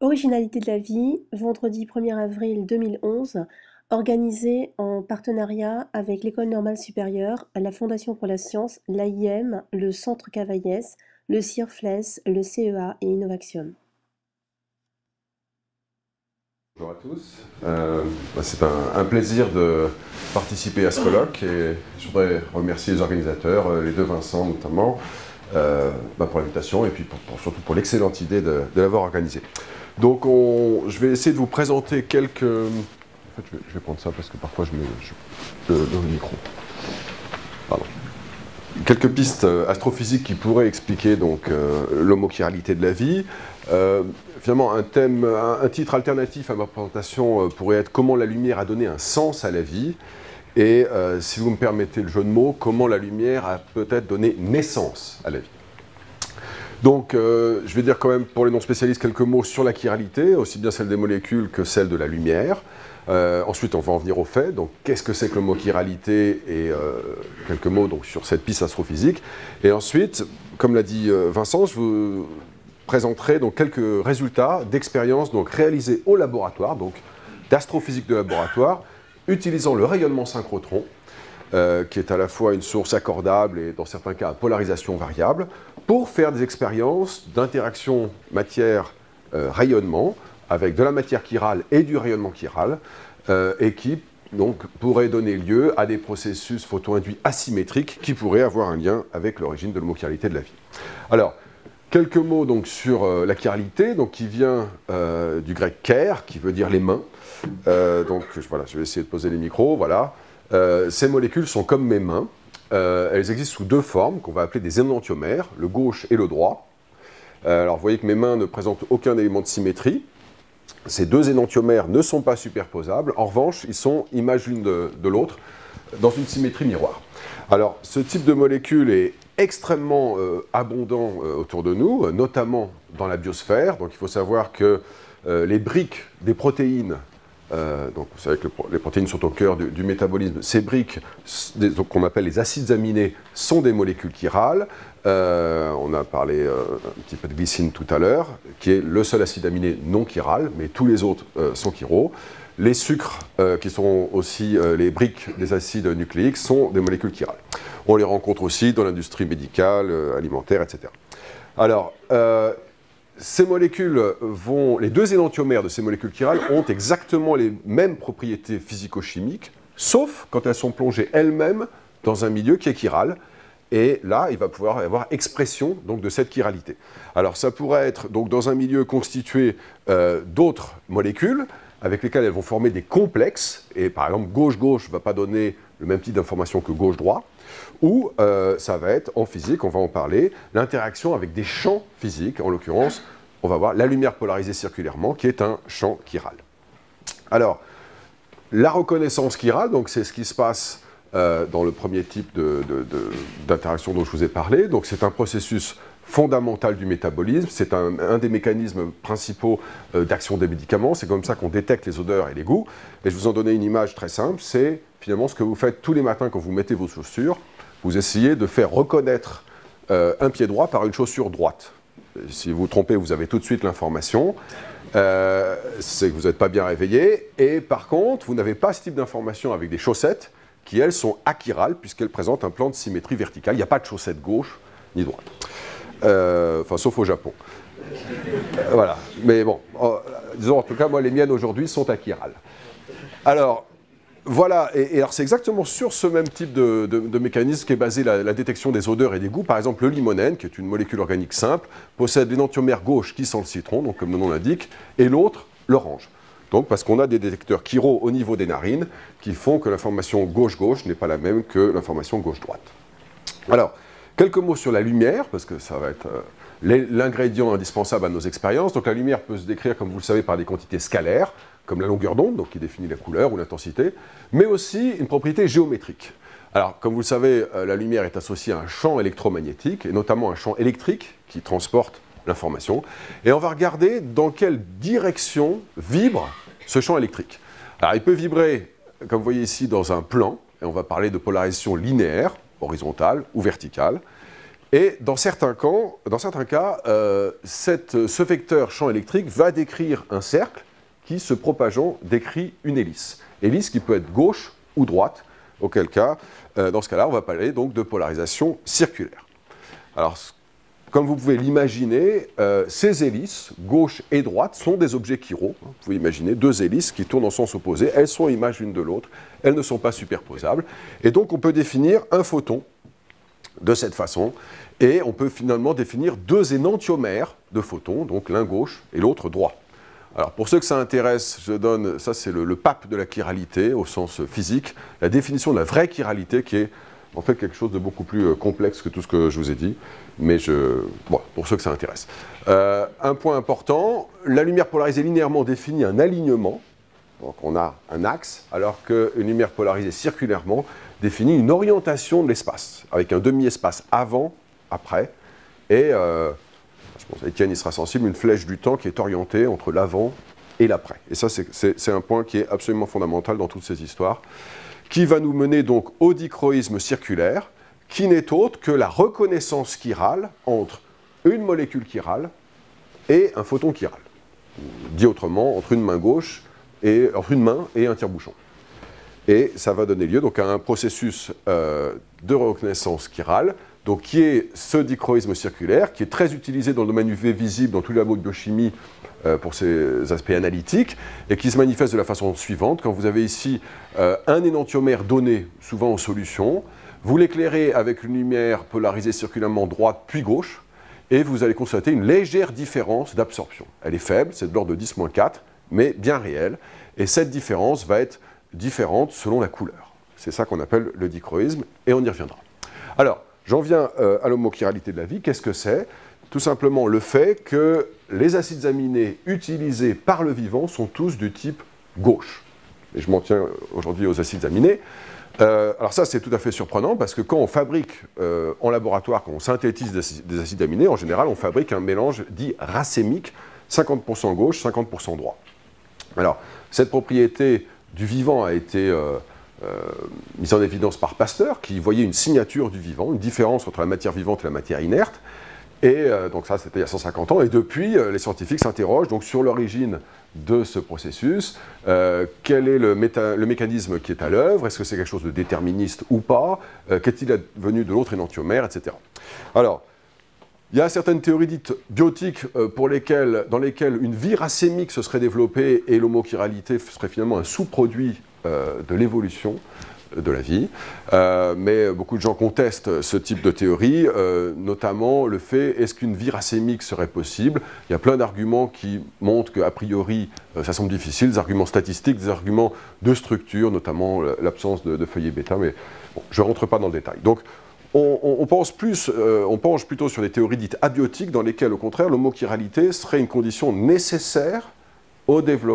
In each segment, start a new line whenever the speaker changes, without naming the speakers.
Originalité de la vie, vendredi 1er avril 2011, organisé en partenariat avec l'École normale supérieure, la Fondation pour la science, l'AIM, le Centre Cavaillès, le CIRFLES, le CEA et Innovation.
Bonjour à tous. Euh, bah, c'est un, plaisir de participer à ce colloque et je voudrais remercier les organisateurs, euh, les deux Vincent notamment, euh, bah, pour l'invitation et puis surtout pour l'excellente idée de l'avoir organisé. Donc je vais essayer de vous présenter quelques... En fait, je vais, prendre ça parce que parfois je mets le. Pardon. Quelques pistes euh, astrophysiques qui pourraient expliquer donc euh, l'homochiralité de la vie. Euh, finalement, un thème, un, titre alternatif à ma présentation pourrait être comment la lumière a donné un sens à la vie. Et si vous me permettez le jeu de mots, comment la lumière a peut-être donné naissance à la vie. Donc, euh, je vais dire quand même pour les non-spécialistes quelques mots sur la chiralité, aussi bien celle des molécules que celle de la lumière. Euh, ensuite, on va en venir au fait. Donc, qu'est-ce que c'est que le mot chiralité et euh, quelques mots donc, sur cette piste astrophysique. Et ensuite, comme l'a dit Vincent, je vous présenterai donc quelques résultats d'expériences réalisées au laboratoire, donc d'astrophysique de laboratoire, utilisant le rayonnement synchrotron. qui est à la fois une source accordable et dans certains cas à polarisation variable, pour faire des expériences d'interaction matière-rayonnement avec de la matière chirale et du rayonnement chiral, euh, et qui donc, pourrait donner lieu à des processus photo-induits asymétriques qui pourraient avoir un lien avec l'origine de l'homochiralité de la vie. Alors, quelques mots sur euh, la chiralité, qui vient euh, du grec ker, qui veut dire les mains. donc voilà, je vais essayer de poser les micros, voilà. ces molécules sont comme mes mains, euh, elles existent sous deux formes qu'on va appeler des énantiomères, le gauche et le droit. Euh, alors vous voyez que mes mains ne présentent aucun élément de symétrie. Ces deux énantiomères ne sont pas superposables. En revanche, ils sont image l'une de, l'autre dans une symétrie miroir. Alors ce type de molécule est extrêmement euh, abondant autour de nous, notamment dans la biosphère. Donc il faut savoir que les briques des protéines euh, donc vous savez que les protéines sont au cœur du, métabolisme. Ces briques, qu'on appelle les acides aminés, sont des molécules chirales. Euh, on a parlé euh, un petit peu de glycine tout à l'heure, qui est le seul acide aminé non chiral, mais tous les autres sont chiraux. Les sucres, qui sont aussi les briques des acides nucléiques, sont des molécules chirales. On les rencontre aussi dans l'industrie médicale, alimentaire, etc. Alors, ces molécules vont, les deux énantiomères de ces molécules chirales ont exactement les mêmes propriétés physico-chimiques, sauf quand elles sont plongées elles-mêmes dans un milieu qui est chiral. Et là, il va pouvoir y avoir expression donc, de cette chiralité. Alors ça pourrait être donc, dans un milieu constitué euh, d'autres molécules avec lesquelles elles vont former des complexes. Et par exemple, gauche-gauche ne va pas donner le même type d'information que gauche-droit. Ou euh, ça va être en physique, on va en parler, l'interaction avec des champs physiques. En l'occurrence, on va voir la lumière polarisée circulairement, qui est un champ chiral. Alors, la reconnaissance chirale, donc c'est ce qui se passe euh, dans le premier type d'interaction dont je vous ai parlé. Donc c'est un processus fondamental du métabolisme, c'est un, des mécanismes principaux euh, d'action des médicaments, c'est comme ça qu'on détecte les odeurs et les goûts. Et je vous en donnais une image très simple, c'est finalement ce que vous faites tous les matins quand vous mettez vos chaussures, vous essayez de faire reconnaître euh, un pied droit par une chaussure droite. Si vous vous trompez, vous avez tout de suite l'information. Euh, c'est que vous n'êtes pas bien réveillé. Et par contre, vous n'avez pas ce type d'information avec des chaussettes qui, elles, sont achirales puisqu'elles présentent un plan de symétrie verticale. Il n'y a pas de chaussettes gauche ni droite. Euh, enfin, sauf au Japon. voilà. Mais bon, disons en tout cas, moi, les miennes aujourd'hui sont achirales. Alors, voilà, et, alors c'est exactement sur ce même type de, mécanisme qu'est basée la, détection des odeurs et des goûts. Par exemple, le limonène, qui est une molécule organique simple, possède l'énantiomère gauche qui sent le citron, donc comme le nom l'indique, et l'autre, l'orange. Donc parce qu'on a des détecteurs chiro au niveau des narines qui font que l'information gauche-gauche n'est pas la même que l'information gauche-droite. Alors, quelques mots sur la lumière, parce que ça va être euh, l'ingrédient indispensable à nos expériences. Donc la lumière peut se décrire, comme vous le savez, par des quantités scalaires comme la longueur d'onde, donc qui définit la couleur ou l'intensité, mais aussi une propriété géométrique. Alors, comme vous le savez, euh, la lumière est associée à un champ électromagnétique, et notamment un champ électrique qui transporte l'information. Et on va regarder dans quelle direction vibre ce champ électrique. Alors, il peut vibrer, comme vous voyez ici, dans un plan, et on va parler de polarisation linéaire, horizontale ou verticale. Et dans certains, dans certains cas, ce vecteur champ électrique va décrire un cercle qui, se propageant, décrit une hélice. Hélice qui peut être gauche ou droite, auquel cas, dans ce cas-là, on va parler donc de polarisation circulaire. Alors, comme vous pouvez l'imaginer, euh, ces hélices, gauche et droite, sont des objets chiro. Vous pouvez imaginer deux hélices qui tournent en sens opposé. Elles sont images l'une de l'autre. Elles ne sont pas superposables. Et donc, on peut définir un photon de cette façon. Et on peut finalement définir deux énantiomères de photons, donc l'un gauche et l'autre droit. Alors, pour ceux que ça intéresse, je donne, ça c'est le, pape de la chiralité au sens physique, la définition de la vraie chiralité qui est en fait quelque chose de beaucoup plus euh, complexe que tout ce que je vous ai dit, mais je, pour ceux que ça intéresse. Euh, un point important, la lumière polarisée linéairement définit un alignement, donc on a un axe, alors qu'une lumière polarisée circulairement définit une orientation de l'espace, avec un demi-espace avant, après, et, euh, Étienne il sera sensible, une flèche du temps qui est orientée entre l'avant et l'après. Et ça, c'est un point qui est absolument fondamental dans toutes ces histoires qui va nous mener donc au dichroïsme circulaire, qui n'est autre que la reconnaissance chirale entre une molécule chirale et un photon chiral. Dit autrement, entre une main gauche et entre une main et un tire-bouchon. Et ça va donner lieu donc à un processus euh, de reconnaissance chirale, donc qui est ce dichroïsme circulaire, qui est très utilisé dans le domaine UV visible dans tous les labos de biochimie euh, pour ses aspects analytiques, et qui se manifeste de la façon suivante. Quand vous avez ici euh, un énantiomère donné, souvent en solution, vous l'éclairez avec une lumière polarisée circulairement droite puis gauche, et vous allez constater une légère différence d'absorption. Elle est faible, c'est de l'ordre de 10-4, mais bien réelle, et cette différence va être différente selon la couleur. C'est ça qu'on appelle le dichroïsme, et on y reviendra. Alors, j'en viens euh, à l'homochiralité de la vie. Qu'est-ce que c'est? Tout simplement le fait que les acides aminés utilisés par le vivant sont tous du type gauche. Et je m'en tiens aujourd'hui aux acides aminés. Euh, alors ça, c'est tout à fait surprenant parce que quand on fabrique euh, en laboratoire, quand on synthétise des, acides aminés, en général, on fabrique un mélange dit racémique, 50% gauche, 50% droit. Alors, cette propriété du vivant a été mise en évidence par Pasteur, qui voyait une signature du vivant, une différence entre la matière vivante et la matière inerte. Et euh, donc ça, c'était il y a 150 ans. Et depuis, euh, les scientifiques s'interrogent donc sur l'origine de ce processus. Euh, quel est le, mécanisme qui est à l'œuvre? Est-ce que c'est quelque chose de déterministe ou pas? Qu'est-il advenu de l'autre énantiomère, etc. Alors, il y a certaines théories dites biotiques pour lesquelles, dans lesquelles une vie racémique se serait développée et l'homochiralité serait finalement un sous-produit de l'évolution de la vie. Euh, mais beaucoup de gens contestent ce type de théorie, euh, notamment le fait est-ce qu'une vie racémique serait possible? Il y a plein d'arguments qui montrent qu'a priori euh, ça semble difficile, des arguments statistiques, des arguments de structure, notamment l'absence de, feuillets bêta, mais je ne rentre pas dans le détail. Donc on, pense plus, on penche plutôt sur des théories dites abiotiques dans lesquelles au contraire l'homochiralité serait une condition nécessaire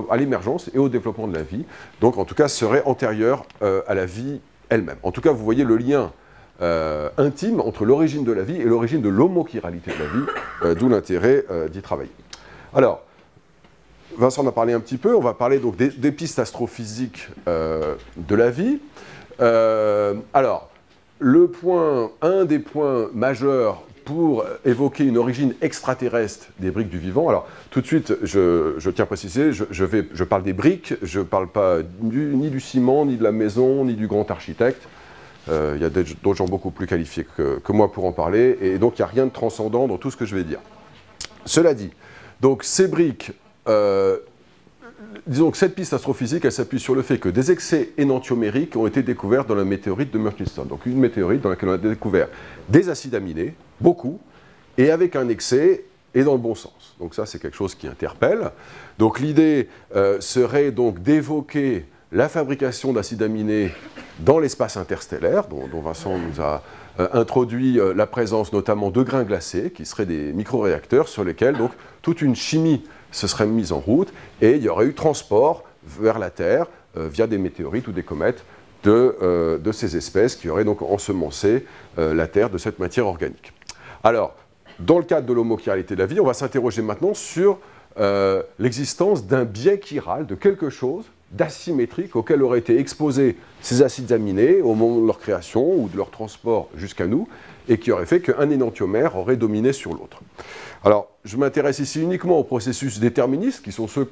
à l'émergence et au développement de la vie, donc en tout cas serait antérieure euh, à la vie elle-même. En tout cas, vous voyez le lien euh, intime entre l'origine de la vie et l'origine de l'homochiralité de la vie, euh, d'où l'intérêt d'y travailler. Alors, Vincent en a parlé un petit peu, on va parler donc des, des pistes astrophysiques de la vie. alors, le point, un des points majeurs pour évoquer une origine extraterrestre des briques du vivant. Alors, tout de suite, je, tiens à préciser, je, parle des briques, je ne parle pas ni du ciment, ni de la maison, ni du grand architecte. Euh, il y a d'autres gens beaucoup plus qualifiés que, moi pour en parler, et donc il n'y a rien de transcendant dans tout ce que je vais dire. Cela dit, donc ces briques, euh, disons que cette piste astrophysique, elle s'appuie sur le fait que des excès énantiomériques ont été découverts dans la météorite de Murchison. Donc une météorite dans laquelle on a découvert des acides aminés, beaucoup, et avec un excès et dans le bon sens. Donc ça, c'est quelque chose qui interpelle. Donc l'idée euh, serait donc d'évoquer la fabrication d'acides aminés dans l'espace interstellaire, dont, Vincent nous a euh, introduit euh, la présence notamment de grains glacés, qui seraient des microréacteurs sur lesquels donc toute une chimie se serait mise en route, et il y aurait eu transport vers la Terre via des météorites ou des comètes de, de, ces espèces qui auraient donc ensemencé la Terre de cette matière organique. Alors, dans le cadre de l'homochiralité de la vie, on va s'interroger maintenant sur euh, l'existence d'un biais chiral, de quelque chose d'asymétriques auxquels auraient été exposés ces acides aminés au moment de leur création ou de leur transport jusqu'à nous, et qui aurait fait qu'un énantiomère aurait dominé sur l'autre. Alors, je m'intéresse ici uniquement aux processus déterministes, qui sont ceux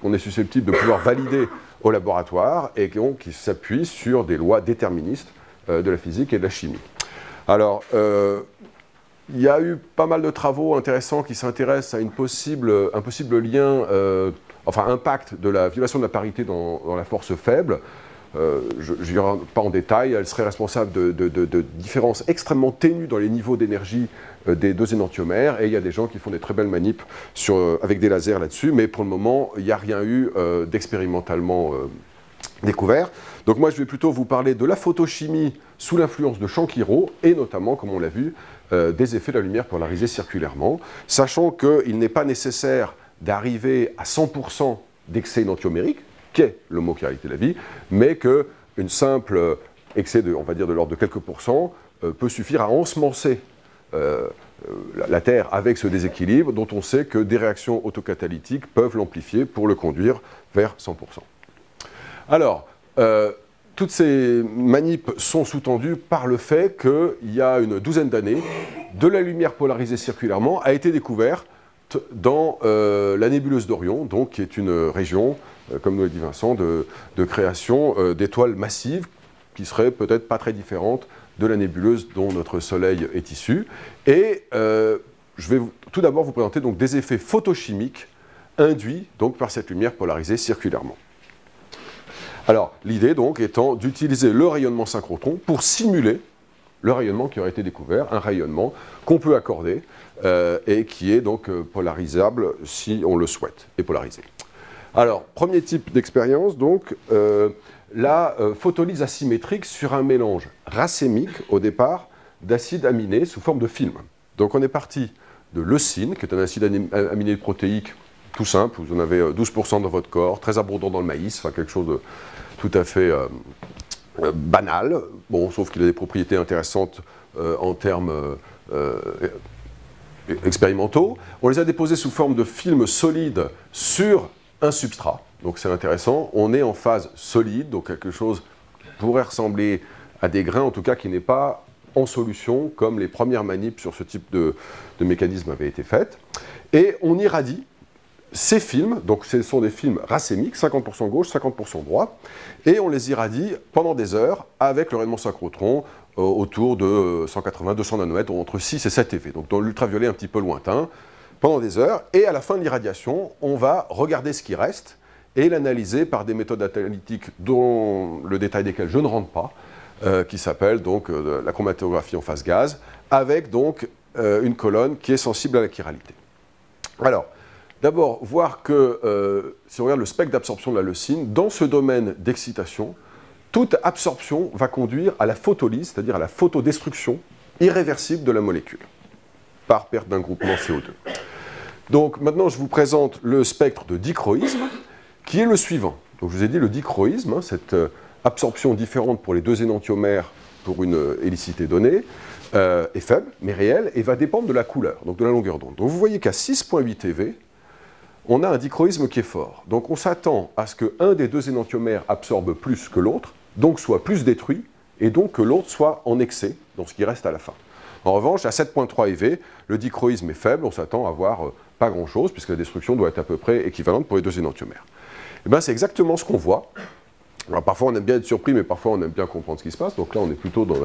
qu'on est susceptible de pouvoir valider au laboratoire, et qui, s'appuient sur des lois déterministes euh, de la physique et de la chimie. Alors, euh, il y a eu pas mal de travaux intéressants qui s'intéressent à une possible, un possible lien, euh, enfin impact de la violation de la parité dans, la force faible. Euh, je n'irai pas en détail, elle serait responsable de, différences extrêmement ténues dans les niveaux d'énergie euh, des deux énantiomères, et il y a des gens qui font des très belles manips avec des lasers là-dessus, mais pour le moment, il n'y a rien eu d'expérimentalement découvert. Donc moi, je vais plutôt vous parler de la photochimie sous l'influence de Shankiro, et notamment, comme on l'a vu, euh, des effets de la lumière polarisée circulairement, sachant qu'il n'est pas nécessaire d'arriver à 100% d'excès énantiomérique, qu'est le mot qui a été la vie, mais qu'une simple excès, de, on va dire de l'ordre de quelques pourcents, euh, peut suffire à ensemencer euh, la Terre avec ce déséquilibre dont on sait que des réactions autocatalytiques peuvent l'amplifier pour le conduire vers 100%. Alors, toutes ces manips sont sous-tendues par le fait qu'il y a une douzaine d'années, de la lumière polarisée circulairement a été découverte dans euh, la nébuleuse d'Orion, donc qui est une région, euh, comme nous l'a dit Vincent, de, création euh, d'étoiles massives qui seraient peut-être pas très différentes de la nébuleuse dont notre Soleil est issu. Et je vais tout d'abord vous présenter donc des effets photochimiques induits donc par cette lumière polarisée circulairement. Alors, l'idée donc étant d'utiliser le rayonnement synchrotron pour simuler le rayonnement qui aurait été découvert, un rayonnement qu'on peut accorder euh, et qui est donc euh, polarisable si on le souhaite, et polarisé. Alors, premier type d'expérience, donc, euh, la photolyse asymétrique sur un mélange racémique, au départ, d'acides aminés sous forme de film. Donc on est parti de leucine, qui est un acide aminé protéique tout simple, vous en avez 12% dans votre corps, très abondant dans le maïs, enfin quelque chose de tout à fait euh, euh, banal, bon, sauf qu'il a des propriétés intéressantes euh, en termes expérimentaux. On les a déposés sous forme de films solides sur un substrat, donc c'est intéressant. On est en phase solide, donc quelque chose qui pourrait ressembler à des grains, en tout cas qui n'est pas en solution, comme les premières manips sur ce type de, de mécanisme avaient été faites. Et on irradie ces films, donc ce sont des films racémiques, 50% gauche, 50% droit, et on les irradie pendant des heures avec le rayonnement synchrotron euh, autour de 180-200 nanomètres, entre 6 et 7 EV, donc dans l'ultraviolet un petit peu lointain, pendant des heures, et à la fin de l'irradiation, on va regarder ce qui reste et l'analyser par des méthodes analytiques dont le détail desquelles je ne rentre pas, euh, qui s'appelle donc euh, la chromatographie en phase gaz, avec donc une colonne qui est sensible à la chiralité. Alors, D'abord, voir que, euh, si on regarde le spectre d'absorption de la leucine, dans ce domaine d'excitation, toute absorption va conduire à la photolyse, c'est-à-dire à la photodestruction irréversible de la molécule, par perte d'un groupement CO2. Donc maintenant, je vous présente le spectre de dichroïsme, qui est le suivant. Donc je vous ai dit, le dichroïsme, hein, cette euh, absorption différente pour les deux énantiomères pour une euh, hélicité donnée, est faible, mais réelle, et va dépendre de la couleur, donc de la longueur d'onde. Donc vous voyez qu'à 6.8 eV, on a un dichroïsme qui est fort. Donc on s'attend à ce qu'un des deux énantiomères absorbe plus que l'autre, donc soit plus détruit, et donc que l'autre soit en excès dans ce qui reste à la fin. En revanche, à 7.3 eV, le dichroïsme est faible, on s'attend à voir euh, pas grand-chose, puisque la destruction doit être à peu près équivalente pour les deux énantiomères. Et eh bien c'est exactement ce qu'on voit. Parfois on aime bien être surpris, mais parfois on aime bien comprendre ce qui se passe. Donc là on est plutôt dans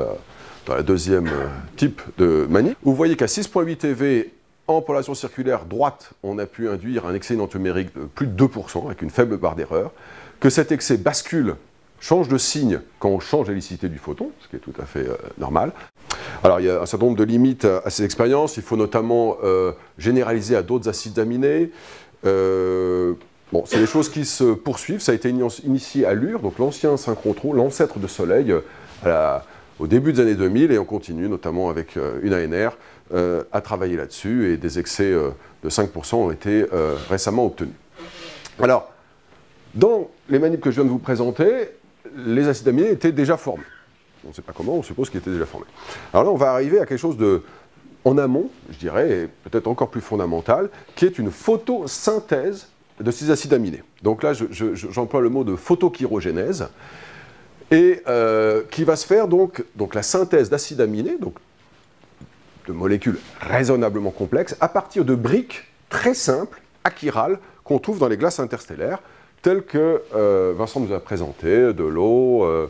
la, deuxième euh, type de manie. Vous voyez qu'à 6.8 eV, en polarisation circulaire droite, on a pu induire un excès énantiomérique de plus de 2%, avec une faible barre d'erreur, que cet excès bascule, change de signe quand on change l'hélicité du photon, ce qui est tout à fait euh, normal. Alors il y a un certain nombre de limites à ces expériences, il faut notamment euh, généraliser à d'autres acides aminés. Euh, bon, c'est des choses qui se poursuivent, ça a été initié à Lure, donc l'ancien synchrotron, l'ancêtre de Soleil, au début des années 2000, et on continue notamment avec une ANR, euh, à travailler là-dessus et des excès euh, de 5% ont été euh, récemment obtenus. Alors, dans les manips que je viens de vous présenter, les acides aminés étaient déjà formés. On ne sait pas comment, on suppose qu'ils étaient déjà formés. Alors là, on va arriver à quelque chose de, en amont, je dirais, et peut-être encore plus fondamental, qui est une photosynthèse de ces acides aminés. Donc là, j'emploie le mot de photochyrogenèse, et euh, qui va se faire donc, la synthèse d'acides aminés, de molécules raisonnablement complexes, à partir de briques très simples, achirales, qu'on trouve dans les glaces interstellaires, telles que euh, Vincent nous a présenté, de l'eau, euh,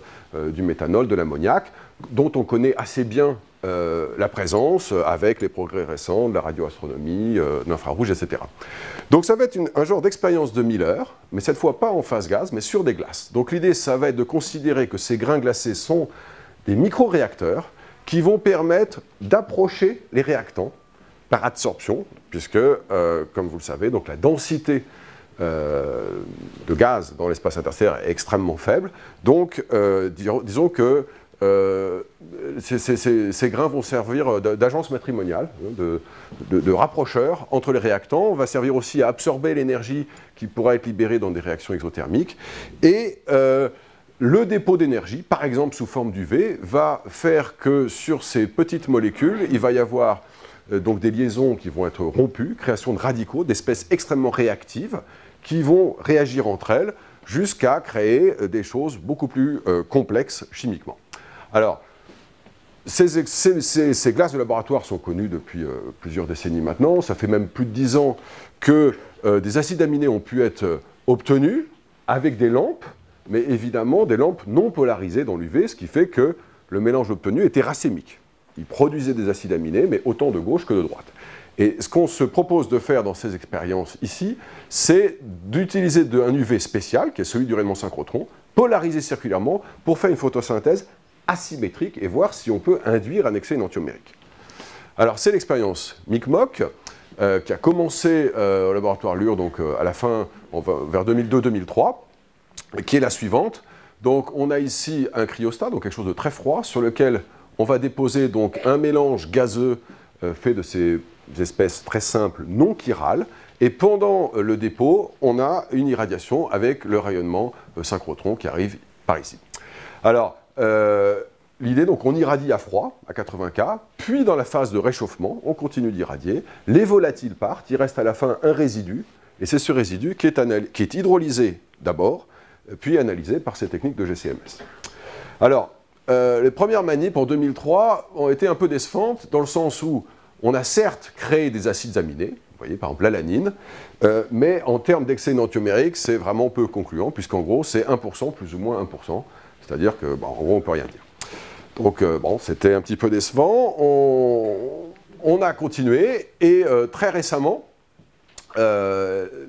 du méthanol, de l'ammoniac, dont on connaît assez bien euh, la présence avec les progrès récents de la radioastronomie, euh, l'infrarouge, etc. Donc ça va être un genre d'expérience de Miller, mais cette fois pas en phase gaz, mais sur des glaces. Donc l'idée, ça va être de considérer que ces grains glacés sont des micro-réacteurs qui vont permettre d'approcher les réactants par absorption, puisque, euh, comme vous le savez, donc la densité de gaz dans l'espace interstellaire est extrêmement faible. Donc, disons que euh, ces, grains vont servir d'agence matrimoniale, hein, de, rapprocheurs entre les réactants. Va servir aussi à absorber l'énergie qui pourra être libérée dans des réactions exothermiques. Et euh, le dépôt d'énergie, par exemple sous forme d'UV, va faire que sur ces petites molécules, il va y avoir euh, des liaisons qui vont être rompues, création de radicaux, d'espèces extrêmement réactives, qui vont réagir entre elles jusqu'à créer des choses beaucoup plus complexes chimiquement. Alors, ces, glaces de laboratoire sont connues depuis euh, plusieurs décennies maintenant. Ça fait même plus de dix ans que euh, des acides aminés ont pu être euh, obtenus avec des lampes, mais évidemment des lampes non polarisées dans l'UV, ce qui fait que le mélange obtenu était racémique. Il produisait des acides aminés, mais autant de gauche que de droite. Et ce qu'on se propose de faire dans ces expériences ici, c'est d'utiliser un UV spécial, qui est celui du rayonnement synchrotron, polarisé circulairement, pour faire une photosynthèse asymétrique et voir si on peut induire un excès énantiomérique. Alors c'est l'expérience MICMOC euh, qui a commencé euh, au laboratoire Lure donc, euh, à la fin, vers 2002-2003, qui est la suivante. Donc on a ici un cryostat, donc quelque chose de très froid, sur lequel on va déposer donc un mélange gazeux fait de ces espèces très simples non chirales. Et pendant le dépôt, on a une irradiation avec le rayonnement synchrotron qui arrive par ici. Alors, euh, l'idée, donc, on irradie à froid, à 80 K, puis dans la phase de réchauffement, on continue d'irradier, les volatiles partent, il reste à la fin un résidu, et c'est ce résidu qui est, qui est hydrolysé d'abord, puis analysé par ces techniques de GCMS. Alors, euh, les premières manips en 2003 ont été un peu décevantes, dans le sens où on a certes créé des acides aminés, vous voyez par exemple l'alanine, euh, mais en termes d'excès énantiomérique, c'est vraiment peu concluant, puisqu'en gros, c'est 1%, plus ou moins 1%. C'est-à-dire que, bon, en gros, on ne peut rien dire. Donc, euh, bon, c'était un petit peu décevant. On, a continué et très récemment,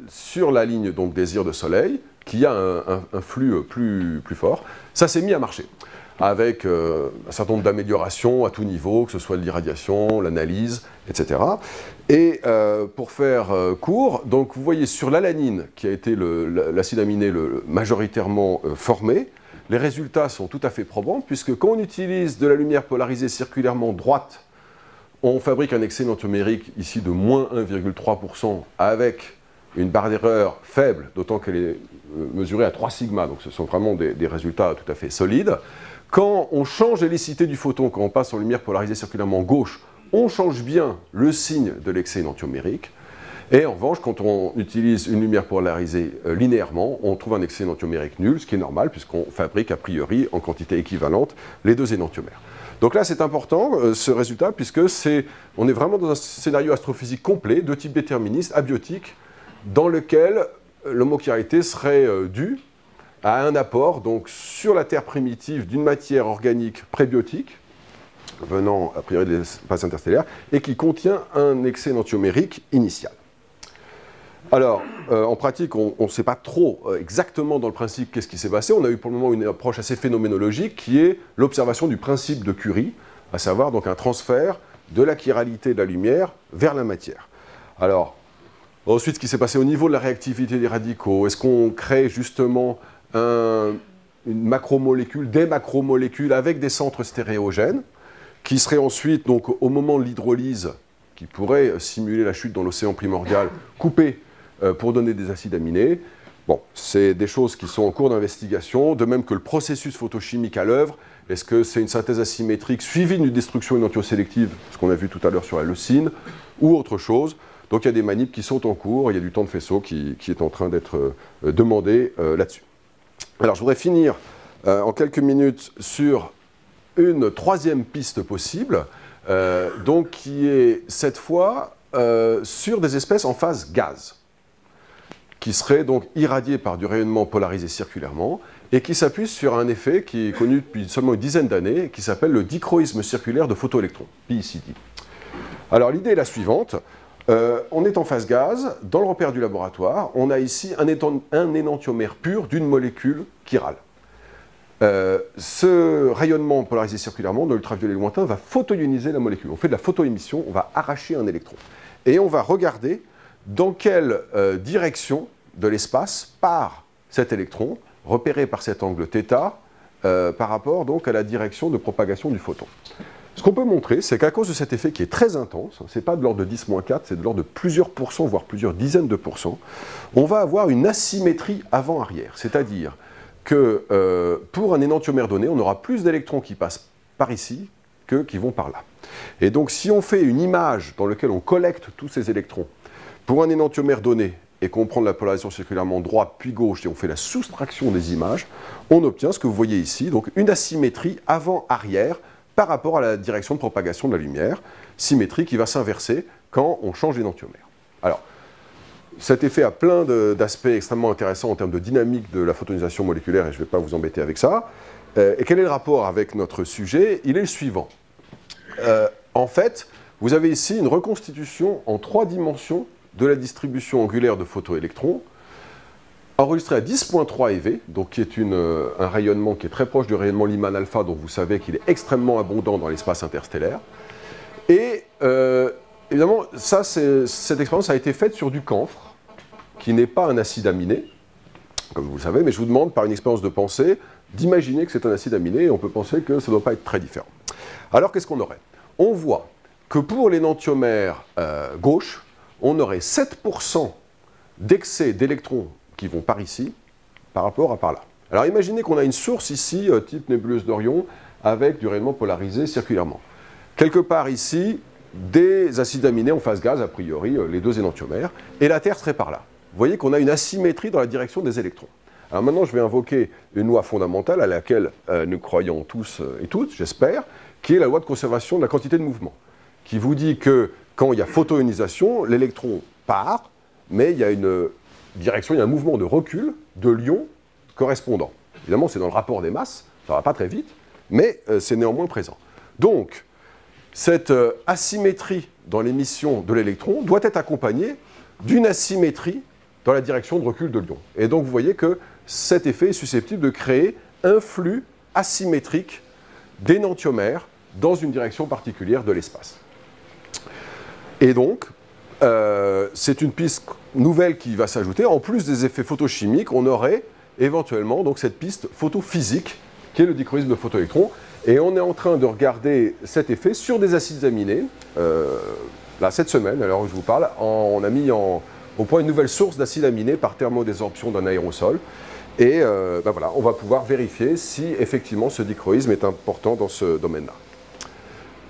sur la ligne donc désir de soleil, qui a un, flux plus, plus, fort, ça s'est mis à marcher avec un certain nombre d'améliorations à tout niveau, que ce soit l'irradiation, l'analyse, etc. Et pour faire court, donc vous voyez sur l'alanine, qui a été l'acide aminé le, majoritairement formé, les résultats sont tout à fait probants, puisque quand on utilise de la lumière polarisée circulairement droite, on fabrique un excès numérique ici de moins 1,3% avec une barre d'erreur faible, d'autant qu'elle est euh, mesurée à 3 sigma, donc ce sont vraiment des, résultats tout à fait solides. Quand on change l'hélicité du photon, quand on passe en lumière polarisée circulairement gauche, on change bien le signe de l'excès énantiomérique. Et en revanche, quand on utilise une lumière polarisée euh, linéairement, on trouve un excès énantiomérique nul, ce qui est normal puisqu'on fabrique a priori en quantité équivalente les deux énantiomères. Donc là, c'est important, euh, ce résultat, puisque c'est, on est vraiment dans un scénario astrophysique complet, de type déterministe, abiotique, dans lequel euh, l'homochiralité serait due à un apport donc, sur la Terre primitive d'une matière organique prébiotique, venant a priori des espaces interstellaires, et qui contient un excès énantiomérique initial. Alors, euh, en pratique, on ne sait pas trop euh, exactement dans le principe qu'est-ce qui s'est passé. On a eu pour le moment une approche assez phénoménologique qui est l'observation du principe de Curie, à savoir donc un transfert de la chiralité de la lumière vers la matière. Alors, ensuite, ce qui s'est passé au niveau de la réactivité des radicaux, est-ce qu'on crée justement une macromolécule, des macromolécules avec des centres stéréogènes, qui seraient ensuite, donc, au moment de l'hydrolyse, qui pourraient simuler la chute dans l'océan primordial, coupées euh, pour donner des acides aminés? Bon, c'est des choses qui sont en cours d'investigation, de même que le processus photochimique à l'œuvre. Est-ce que c'est une synthèse asymétrique suivie d'une destruction énantiosélective, ce qu'on a vu tout à l'heure sur la leucine, ou autre chose? Donc il y a des manips qui sont en cours, il y a du temps de faisceau qui, est en train d'être demandé là-dessus. Alors je voudrais finir en quelques minutes sur une troisième piste possible, donc qui est cette fois sur des espèces en phase gaz qui serait donc irradié par du rayonnement polarisé circulairement et qui s'appuie sur un effet qui est connu depuis seulement une dizaine d'années, qui s'appelle le dichroïsme circulaire de photoélectrons, PICD. Alors l'idée est la suivante. Euh, on est en phase gaz, dans le repère du laboratoire, on a ici un, un énantiomère pur d'une molécule chirale. Euh, ce rayonnement polarisé circulairement de l'ultraviolet lointain va photoioniser la molécule. On fait de la photoémission, on va arracher un électron. Et on va regarder dans quelle euh, direction de l'espace part cet électron, repéré par cet angle θ, euh, par rapport donc à la direction de propagation du photon. Ce qu'on peut montrer, c'est qu'à cause de cet effet qui est très intense, ce n'est pas de l'ordre de 10-4, c'est de l'ordre de plusieurs pourcents, voire plusieurs dizaines de pourcents, on va avoir une asymétrie avant-arrière. C'est-à-dire que euh, pour un énantiomère donné, on aura plus d'électrons qui passent par ici que qui vont par là. Et donc si on fait une image dans laquelle on collecte tous ces électrons pour un énantiomère donné, et qu'on prend la polarisation circulairement droite puis gauche et on fait la soustraction des images, on obtient ce que vous voyez ici, donc une asymétrie avant-arrière par rapport à la direction de propagation de la lumière, symétrie qui va s'inverser quand on change d'énantiomère. Alors, cet effet a plein d'aspects extrêmement intéressants en termes de dynamique de la photonisation moléculaire, et je ne vais pas vous embêter avec ça. Euh, et quel est le rapport avec notre sujet? Il est le suivant. Euh, en fait, vous avez ici une reconstitution en trois dimensions de la distribution angulaire de photoélectrons, enregistré à 10.3 eV, donc qui est euh, un rayonnement qui est très proche du rayonnement Lyman alpha, dont vous savez qu'il est extrêmement abondant dans l'espace interstellaire. Et euh, évidemment, ça, cette expérience a été faite sur du camphre, qui n'est pas un acide aminé, comme vous le savez, mais je vous demande, par une expérience de pensée, d'imaginer que c'est un acide aminé, et on peut penser que ça ne doit pas être très différent. Alors, qu'est-ce qu'on aurait? On voit que pour l'énantiomère euh, gauche, on aurait 7% d'excès d'électrons qui vont par ici par rapport à par là. Alors imaginez qu'on a une source ici, euh, type nébuleuse d'Orion, avec du rayonnement polarisé circulairement. Quelque part ici, des acides aminés en phase gaz, a priori, euh, les deux énantiomères, et la Terre serait par là. Vous voyez qu'on a une asymétrie dans la direction des électrons. Alors maintenant, je vais invoquer une loi fondamentale à laquelle euh, nous croyons tous et toutes, j'espère, qui est la loi de conservation de la quantité de mouvement, qui vous dit que quand il y a photoionisation, l'électron part, mais il y a une direction, il y a un mouvement de recul de l'ion correspondant. Évidemment, c'est dans le rapport des masses, ça ne va pas très vite, mais euh, c'est néanmoins présent. Donc, cette euh, asymétrie dans l'émission de l'électron doit être accompagnée d'une asymétrie dans la direction de recul de l'ion. Et donc, vous voyez que cet effet est susceptible de créer un flux asymétrique d'énantiomères dans une direction particulière de l'espace. Et donc, euh, c'est une piste nouvelle qui va s'ajouter. En plus des effets photochimiques, on aurait éventuellement donc cette piste photophysique qui est le dichroïsme de photoélectrons. Et on est en train de regarder cet effet sur des acides aminés. Euh, là, cette semaine, alors je vous parle, on a mis au point une nouvelle source d'acides aminés par thermodésorption d'un aérosol. Et euh, ben voilà, on va pouvoir vérifier si effectivement ce dichroïsme est important dans ce domaine-là.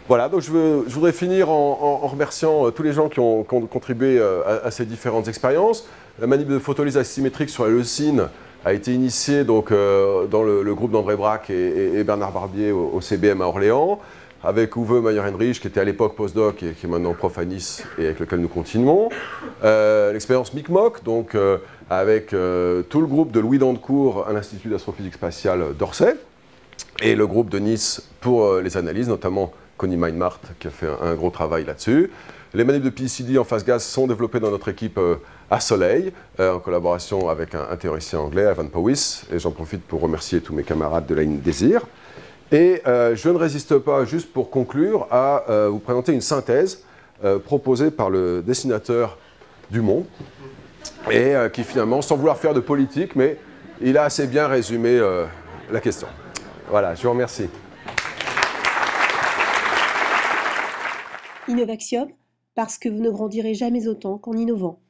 Voilà, donc je, voudrais finir en, remerciant euh, tous les gens qui ont, contribué euh, à, ces différentes expériences. La manip de photolyse asymétrique sur la leucine a été initiée donc, euh, dans le, groupe d'André Braque et, Bernard Barbier au, CBM à Orléans, avec Uwe Meyer-Henrich, qui était à l'époque postdoc et qui est maintenant prof à Nice et avec lequel nous continuons. L'expérience MICMOC, donc avec tout le groupe de Louis Dandecourt à l'Institut d'astrophysique spatiale d'Orsay, et le groupe de Nice pour les analyses, notamment Connie Meinmart qui a fait un, gros travail là-dessus. Les manips de PCD en phase gaz sont développées dans notre équipe euh, à Soleil, euh, en collaboration avec un, théoricien anglais, Evan Powys, et j'en profite pour remercier tous mes camarades de Line Désir. Et euh, je ne résiste pas, juste pour conclure, à vous présenter une synthèse proposée par le dessinateur du monde, et qui finalement, sans vouloir faire de politique, mais il a assez bien résumé la question. Voilà, je vous remercie.
Innovaxium, parce que vous ne grandirez jamais autant qu'en innovant.